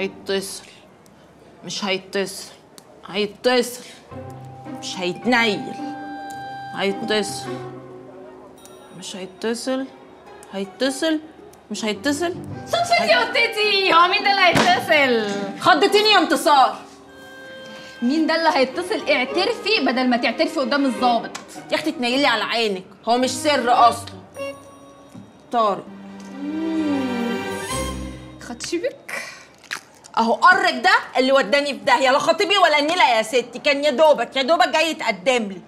هيتصل. مش هيتصل. هيتصل. مش هيتنيل. هيتصل. مش هيتصل. هيتصل. مش هيتصل. صدفتي يا قطتي هو مين ده اللي هيتصل؟ خضتيني يا انتصار. مين ده اللي هيتصل؟ اعترفي بدل ما تعترفي قدام الظابط يا أختي تنيلي على عينك. هو مش سر أصلا. طارق. خدشبك اهو قرك ده اللي وداني في داهية لا خطيبي ولا نيله يا ستي كان يا دوبك يا دوبك جاي يتقدم لي.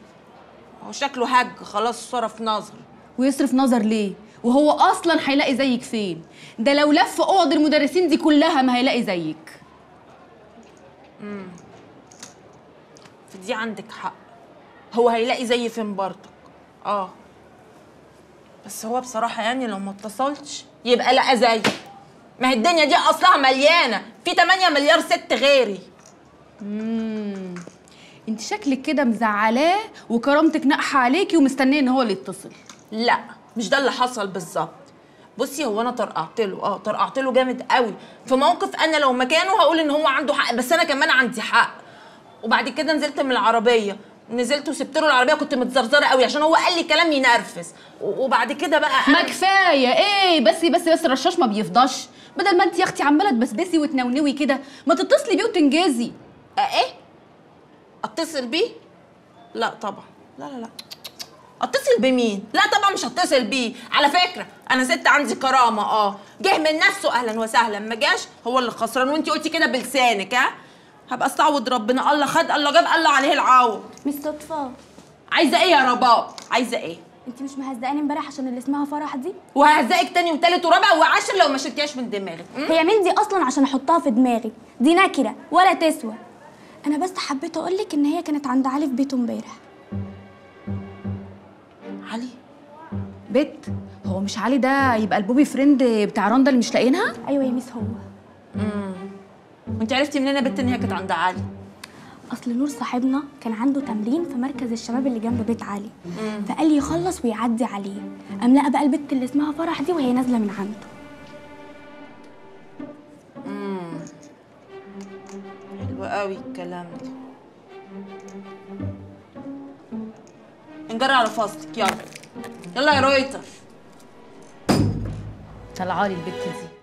هو شكله هج خلاص صرف نظر. ويصرف نظر ليه؟ وهو أصلا هيلاقي زيك فين؟ ده لو لف اوض المدرسين دي كلها ما هيلاقي زيك. في دي عندك حق. هو هيلاقي زي فين برضك؟ آه. بس هو بصراحة يعني لو ما اتصلش يبقى لقى زي ما هي الدنيا دي أصلها مليانة. في 8 مليار ست غيري. انت شكلك كده مزعلاه وكرامتك ناقحة عليكي ومستنية ان هو اللي يتصل. لا مش ده اللي حصل بالظبط. بصي هو أنا طرقعت له. آه طرقعت له جامد قوي. في موقف أنا لو مكانه هقول إن هو عنده حق بس أنا كمان عندي حق. وبعد كده نزلت من العربية. نزلت وسبت له العربية كنت متزرزرة قوي عشان هو قال لي كلام ينرفز. وبعد كده بقى ما كفاية. إيه بس بس بس الرشاش ما بيفضاش. بدل ما أنت يا أختي عمالة تبسبسي وتنونوي كده ما تتصلي بيه وتنجزي. إيه؟ أتصل بيه؟ لا طبعا. لا لا لا. أتصل بمين؟ لا طبعا مش هتصل بيه. على فكرة أنا ست عندي كرامة آه. جه من نفسه أهلا وسهلا. ما جاش؟ هو اللي خسران. وأنت قلتي كده بلسانك ها؟ هبقى أستعوض ربنا. الله خد الله جاب الله عليه العوض مش صدفة عايزة إيه يا رباب عايزة إيه؟ انت مش مهزقاني امبارح عشان اللي اسمها فرح دي؟ وهزقك تاني وتالت ورابع وعاشر لو ما شلتيهاش من دماغك? هي مين دي أصلا عشان احطها في دماغي؟ دي نكرة ولا تسوى. أنا بس حبيت أقولك إن هي كانت عند علي في بيته امبارح. علي؟ بت؟ هو مش علي ده يبقى ال boyfriend بتاع رندا اللي مش لاقيينها؟ أيوه يا ميس هو. وانت عرفتي منين يا بت إن هي كانت عند علي؟ أصل نور صاحبنا كان عنده تمرين في مركز الشباب اللي جنب بيت علي. فقال لي يخلص ويعدي عليه. قام لقى بقى البت اللي اسمها فرح دي وهي نازلة من عنده. حلو قوي الكلام ده. نجري على فصلك يلا. يلا يا رويتر. طلعالي البت دي.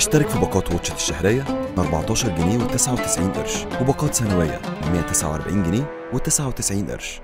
اشترك في باقات واتشت الشهرية ب 14 جنيه و99 قرش وباقات سنوية ب 149 جنيه و99 قرش.